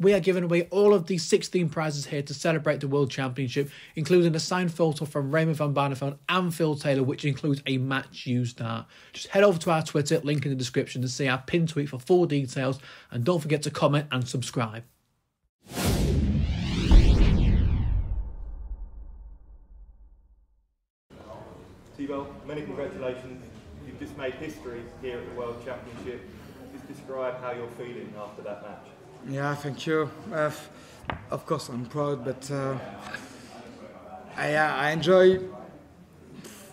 we are giving away all of these 16 prizes here to celebrate the World Championship, including a signed photo from Raymond van Barneveld and Phil Taylor, which includes a match used start. Just head over to our Twitter, link in the description, to see our pin tweet for full details, and don't forget to comment and subscribe. Thibaut, many congratulations. You've just made history here at the World Championship. Just describe how you're feeling after that match. Yeah, thank you. Uh, of course, I'm proud, but uh, I, uh, I enjoy.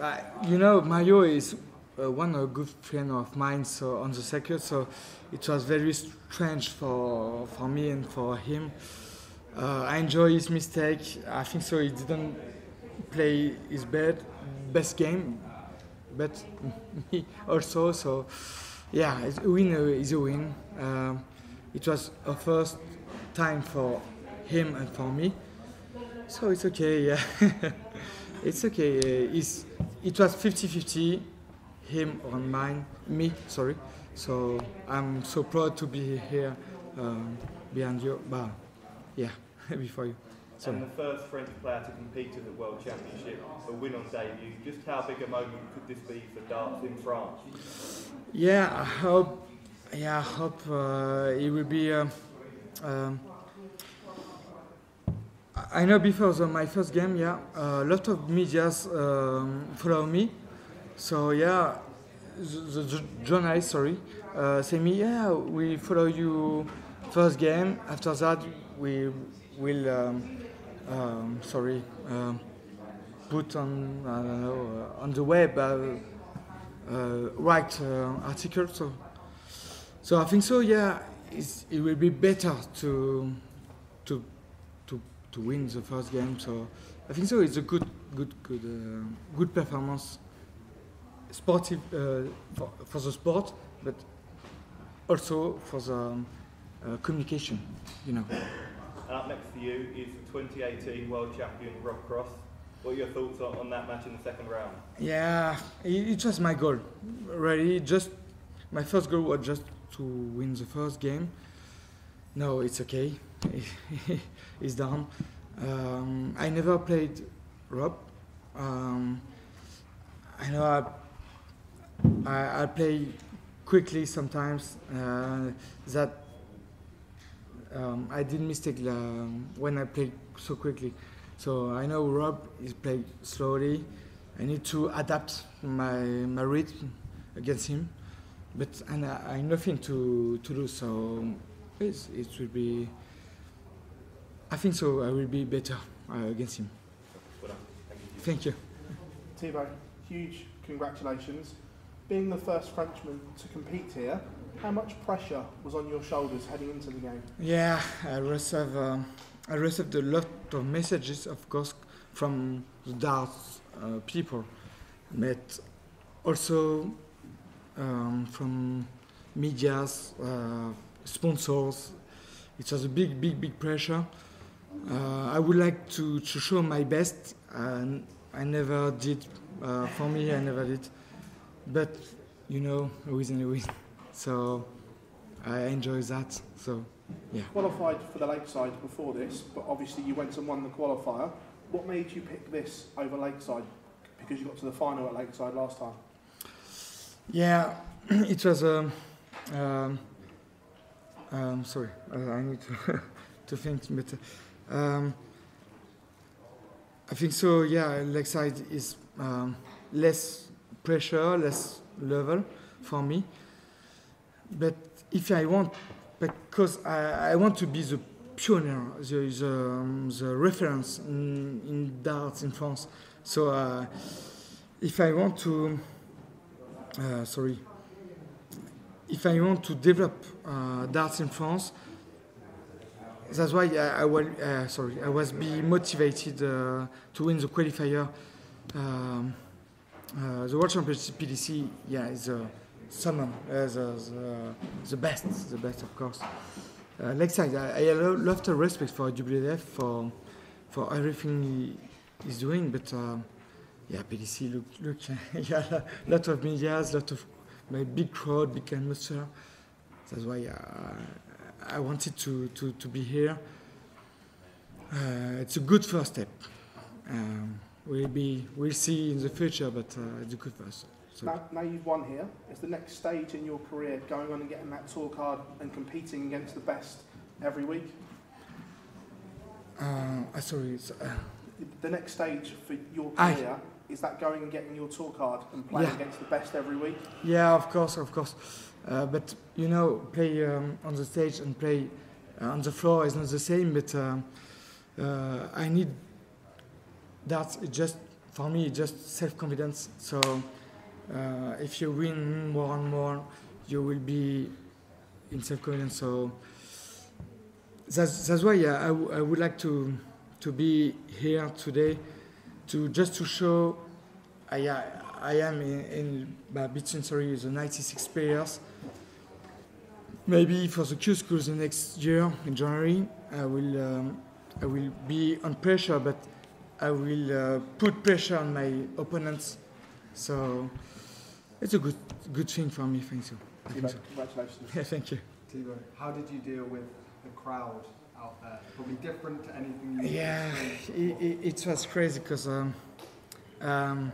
Uh, you know, Mario is uh, one a good friend of mine. So on the circuit, so it was very strange for for me and for him. Uh, I enjoy his mistake. I think so. He didn't play his best best game, but me also. So yeah, a win is a win. It was a first time for him and for me, so it's okay. Yeah, it's okay. It's, it was 50-50, him or mine, me. Sorry. So I'm so proud to be here um, behind you. But yeah, before you. So. And the first French player to compete at the World Championship, a win on debut. Just how big a moment could this be for darts in France? Yeah, I hope. Yeah, I hope uh, it will be. Uh, um, I know before the, my first game, yeah, a lot of medias um, follow me. So yeah, the, the journalist, sorry, uh, say me, yeah, we follow you first game. After that, we will, um, um, sorry, um, put on I don't know uh, on the web uh, uh, write uh, article. So, so I think so. Yeah, it's, it will be better to to to to win the first game. So I think so. It's a good good good uh, good performance, sportive uh, for, for the sport, but also for the um, uh, communication. You know. And up next to you is 2018 World Champion Rob Cross. What are your thoughts on, on that match in the second round? Yeah, it, it was my goal. Really, just my first goal was just to win the first game. No, it's okay. it's done. Um, I never played Rob. Um, I know I, I, I play quickly sometimes. Uh, that um, I did mistake when I played so quickly. So I know Rob is playing slowly. I need to adapt my my rhythm against him, but and I, I nothing to to do. So it's, it will be. I think so. I will be better uh, against him. Well. Thank you. Thank you. Thibaut, huge congratulations. Being the first Frenchman to compete here, how much pressure was on your shoulders heading into the game? Yeah, I received um, I received a lot of messages, of course, from the darts uh, people, but also um, from medias, uh, sponsors. It was a big, big, big pressure. Uh, I would like to, to show my best, and I never did. Uh, for me, I never did. But you know, a win is a win. So I enjoy that. So yeah. Qualified for the Lakeside before this, but obviously you went and won the qualifier. What made you pick this over Lakeside? Because you got to the final at Lakeside last time. Yeah, it was a. Um, um, sorry, uh, I need to, to think, but um, I think so. Yeah, Lakeside is um, less pressure, less level for me. But if I want, because I, I want to be the pioneer, the, the, um, the reference in, in darts in France. So uh, if I want to, sorry, if I want to develop uh, darts in France, that's why I, I was uh, sorry I was be motivated uh, to win the qualifier. Um, uh, the World Championship PDC, yeah, is uh, the, the, best, the best of course. Uh, Lakeside, I, I have a respect for WDF for for everything he is doing, but uh, yeah, PDC look look, yeah, a lot of media, a lot of my big crowd, big atmosphere. That's why uh, I wanted to, to, to be here. Uh, it's a good first step. Um, we'll be we'll see in the future, but uh, it's a good first. So Now, now you've won here, is the next stage in your career going on and getting that tour card and competing against the best every week? uh, sorry, it's, uh, The next stage for your career is that going and getting your tour card and playing Yeah. against the best every week? yeah, of course, of course. Uh, but you know, play um, on the stage and play uh, on the floor is not the same. But um, uh, I need that. It just for me, just self confidence. So uh, if you win more and more, you will be in self confidence. So that's that's why I, w- I would like to to be here today to just to show I I, am in, in uh, between sorry the 96 players. Maybe for the Q schools the next year in January, I will um, I will be on pressure, but I will uh, put pressure on my opponents. So it's a good good thing for me. Thank you. I think so. Congratulations. Yeah, thank you. Thibaut, how did you deal with the crowd out there? Probably different to anything you Yeah, it, it, was crazy because um, um,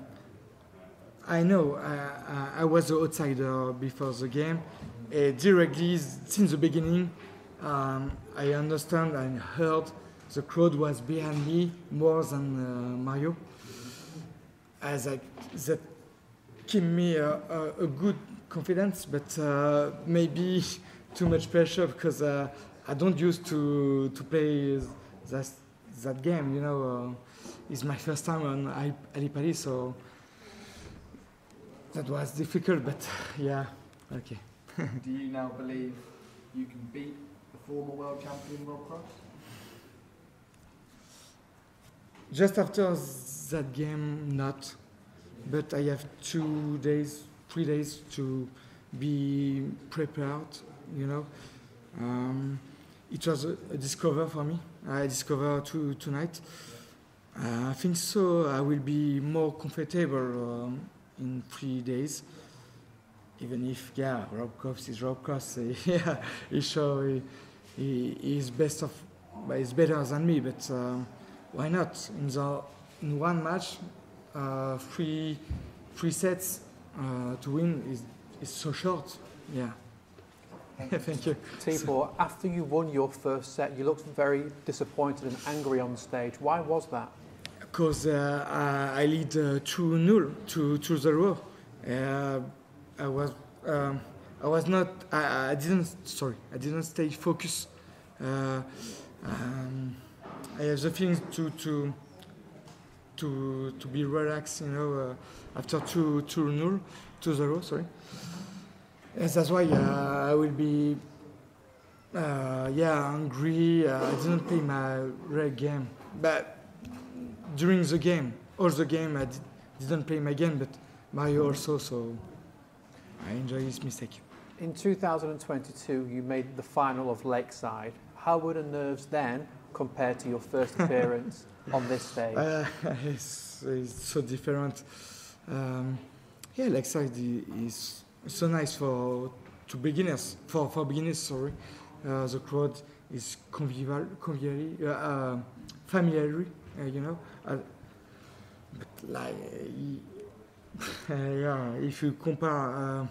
I know I, I was the outsider before the game. Uh, directly since the beginning, um, I understand and heard the crowd was behind me more than uh, Mario. As I, that gave me a, a, a good confidence, but uh, maybe too much pressure because uh, I don't used to to play that that game. You know, uh, it's my first time on Ali- Pali, so that was difficult. But yeah, okay. Do you now believe you can beat the former world champion Rob Cross? Just after that game, not. But I have two days, three days to be prepared. You know, um, it was a, a discover for me. I discovered to, tonight. Uh, I think so. I will be more comfortable um, in three days. Even if, yeah, Rob Cross is Rob Cross. yeah, he he, he, he is best of, he's better than me. But um, why not in the in one match, uh, three three sets uh, to win is is so short. Yeah. Thank you. Thibaut, after you won your first set, you looked very disappointed and angry on stage. Why was that? Because uh, I I lead uh, 2 0 to, to 0. Uh, I was um, I was not I, I didn't sorry I didn't stay focused. Uh, um, I have the feeling to to to to be relaxed, you know, uh, after 2 2 0 2 0 sorry. Yes, that's why uh, I will be uh, yeah angry. Uh, I didn't play my red game, but during the game, all the game, I did, didn't play my game, but Mario also, so I enjoy his mistake. In 2022, you made the final of Lakeside. How were the nerves then compared to your first appearance on this stage? Uh, it's, it's so different. Um, yeah, Lakeside i- so nice for to beginners. For for beginners, sorry. Uh, the crowd is convivial, convivial, uh, familiar, uh, you know. Uh, but like, yeah, if you compare, uh,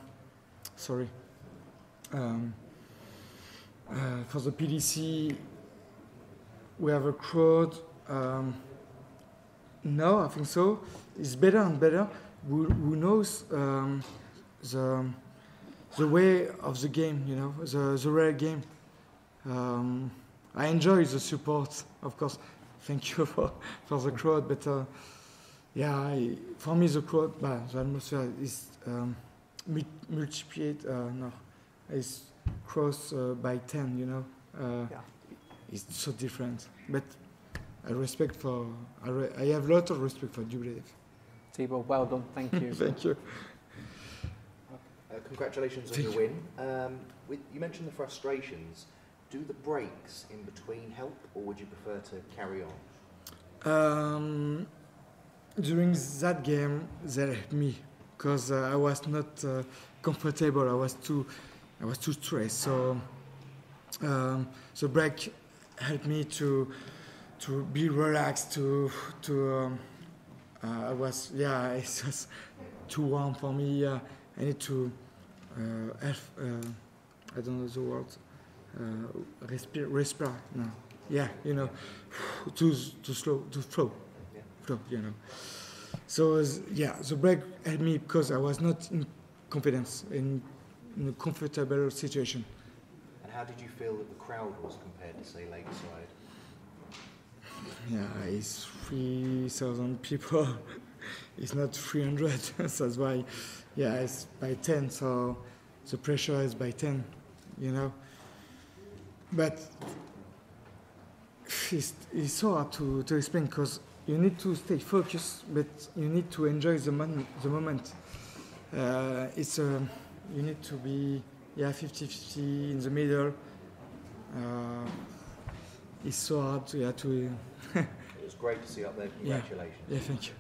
sorry. Um, for the PDC, we have a crowd. Um, no, I think so. It's better and better. Who, who knows um, the the way of the game? You know, the the rare game. Um, I enjoy the support, of course. Thank you for, for the crowd, but uh, yeah, I, for me the crowd, bah, the atmosphere is um, multiplied. Uh, no, it's crossed uh, by ten. You know, uh, Yeah. it's so different. But I respect for I, re, I have a lot of respect for Dublev. Thibaut, well done. Thank you. Thank you. Congratulations on your win. Um, with, you mentioned the frustrations. Do the breaks in between help, or would you prefer to carry on? Um, during that game, they helped me because uh, I was not uh, comfortable. I was too, I was too stressed. So um, the break helped me to to be relaxed. To to um, uh, I was yeah, it was too warm for me. Uh, I need to I don't know the word. Uh, respire, respire. No, yeah, you know, to to slow to flow, Yeah. flow. You know. So yeah, the break helped me because I was not in confidence in, in a comfortable situation. And how did you feel that the crowd was compared to, say, Lakeside? Yeah, it's 3,000 people. it's not 300. so that's why, yeah, it's by 10. So the pressure is by 10, you know. But it's, it's so hard to, to explain because you need to stay focused, but you need to enjoy the, mon- the moment. Uh, it's a, you need to be, yeah, 50 50 in the middle. Uh, it's so hard to, yeah, to It was great to see you up there. Yeah. Congratulations. yeah, thank you.